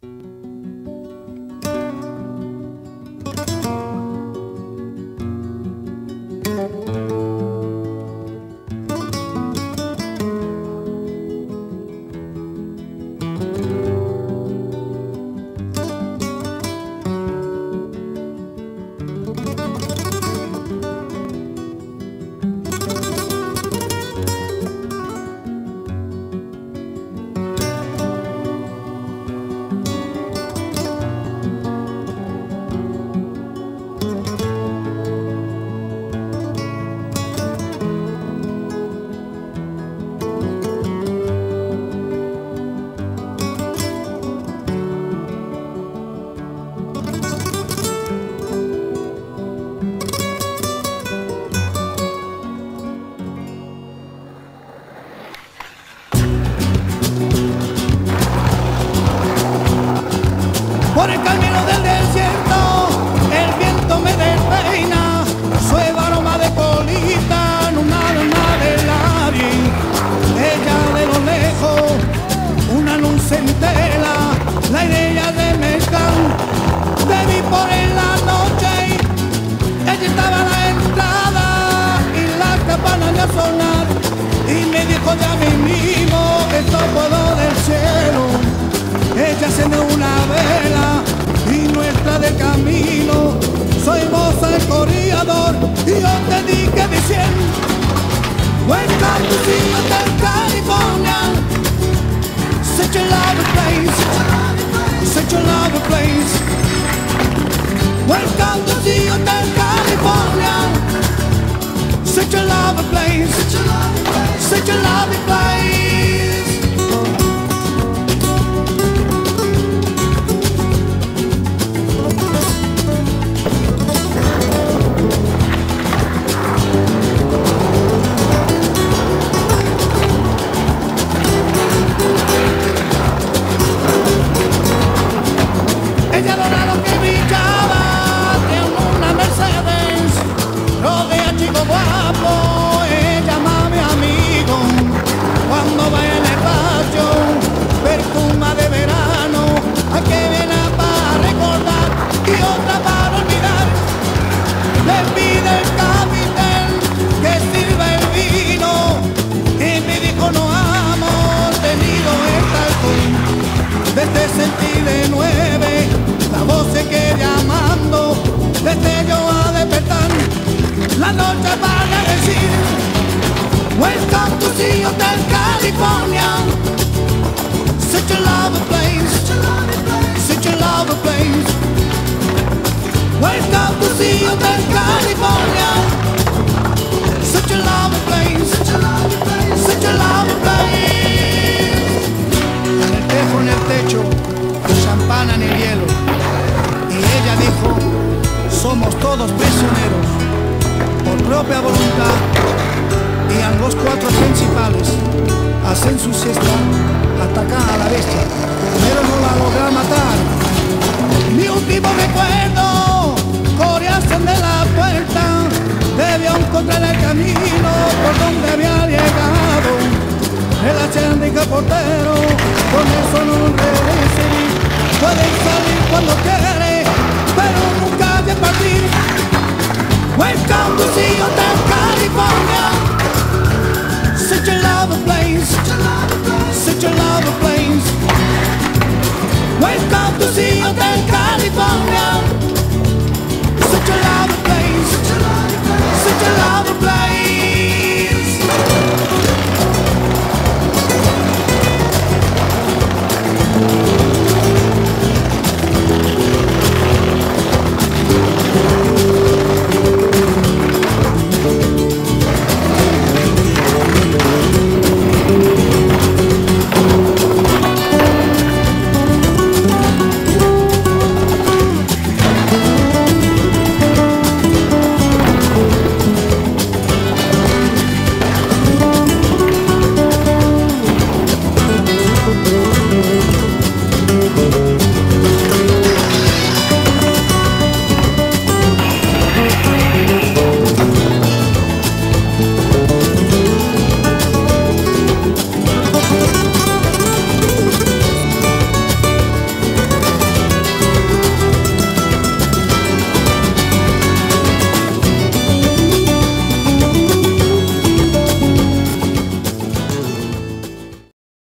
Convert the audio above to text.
Por ella estaba a la entrada y la campana de sonar, y me dijo ya mismo, esto puedo del cielo. Ella enciende una vela y nuestra de camino. Soy vos el corredor y yo te dije diciendo Welcome to Hotel California Such a lovely place Such a lovely place somos todos prisioneros, por propia voluntad. Y a los cuatro principales hacen su siesta, atacan a la bestia, pero no la logran matar. Mi último recuerdo, debió encontrar el camino por donde había llegado el acéndica portero, con eso no recibir. Pueden salir cuando quiere, pero nunca de partir. Welcome to Hotel California, such a lovely place, such a lovely place. Welcome to the Hotel California,